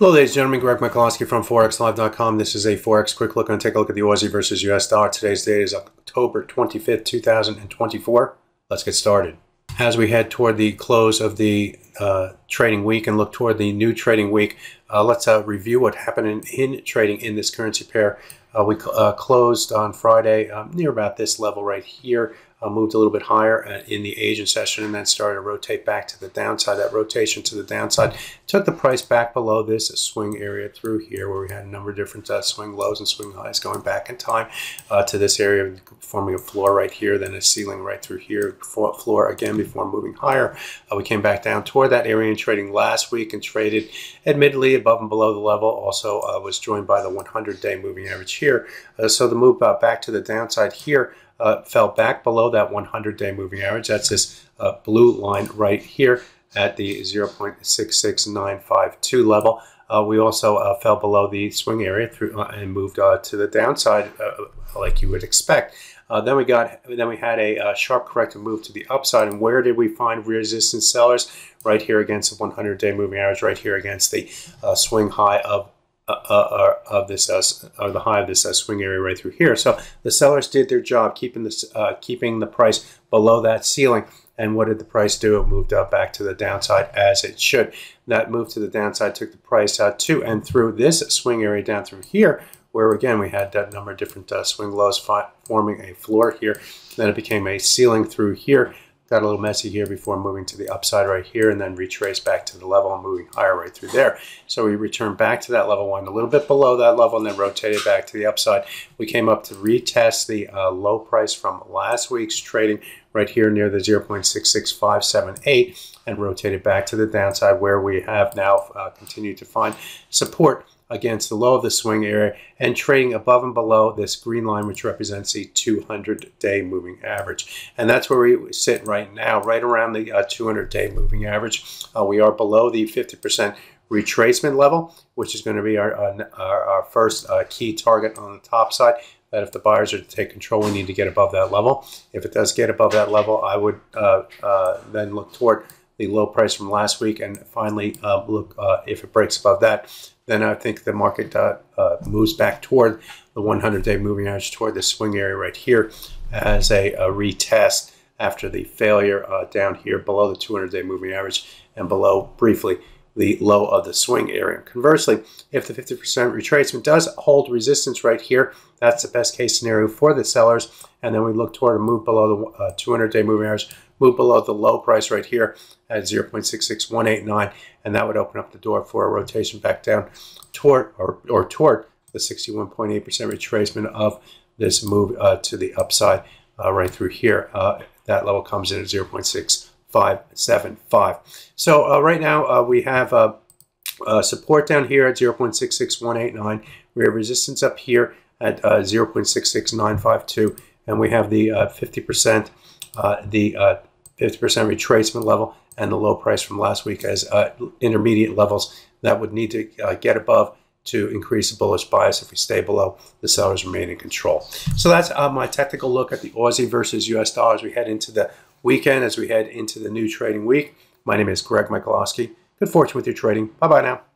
Hello, ladies and gentlemen. Greg Michalowski from ForexLive.com. This is a Forex quick look. To take a look at the Aussie versus US dollar. Today's date is October 25th, 2024. Let's get started. As we head toward the close of the uh, trading week and look toward the new trading week, uh, let's uh, review what happened in, in, trading in this currency pair. Uh, we uh, closed on Friday um, near about this level right here uh, moved a little bit higher in the Asian session and then started to rotate back to the downside. That rotation to the downside took the price back below this swing area through here where we had a number of different swing lows and swing highs going back in time to this area forming a floor right here, then a ceiling right through here, floor again before moving higher. We came back down toward that area in trading last week and traded admittedly above and below the level. Also uh, was joined by the 100-day moving average here. so the move back to the downside here uh, fell back below that 100 day moving average. That's this uh, blue line right here at the 0.66952 level. Uh, we also uh, fell below the swing area through uh, and moved uh, to the downside like you would expect. then we got then we had a sharp corrective move to the upside. And where did we find resistance sellers? Right here against the 100 day moving average, right here against the swing high of uh, uh, uh, of this uh, or the high of this uh, swing area right through here. So the sellers did their job keeping this uh, keeping the price below that ceiling. And what did the price do? It moved up back to the downside as it should. That move to the downside took the price out to and through this swing area down through here, where again we had that number of different uh, swing lows forming a floor here. Then it became a ceiling through here got a little messy here before moving to the upside right here and then retrace back to the level and moving higher right through there. So we returned back to that level one, a little bit below that level and then rotated back to the upside. We came up to retest the uh, low price from last week's trading right here near the 0.66578 and rotated back to the downside where we have now uh, continued to find support against the low of the swing area and trading above and below this green line, which represents the 200 day moving average. And that's where we sit right now, right around the uh, 200 day moving average. Uh, we are below the 50% retracement level, which is going to be our, uh, our, our, first uh, key target on the top side. That if the buyers are to take control, we need to get above that level. If it does get above that level, I would uh, then look toward the low price from last week and finally look if it breaks above that then I think the market uh, uh, moves back toward the 100-day moving average toward the swing area right here as a, a retest after the failure uh, down here below the 200-day moving average and below briefly the low of the swing area. Conversely, if the 50% retracement does hold resistance right here, that's the best case scenario for the sellers. And then we look toward a move below the 200-day uh, moving average move below the low price right here at 0.66189, and that would open up the door for a rotation back down toward or, or toward the 61.8% retracement of this move uh, to the upside uh, right through here. Uh, that level comes in at 0.6575. So uh, right now uh, we have uh, support down here at 0.66189. We have resistance up here at 0.66952, and we have the 50% uh, the 50% uh, retracement level and the low price from last week as uh, intermediate levels that would need to get above to increase the bullish bias if we stay below the sellers remain in control. So that's uh, my technical look at the Aussie versus US dollars. we head into the weekend, as we head into the new trading week. My name is Greg Michalowski. Good fortune with your trading. Bye-bye now.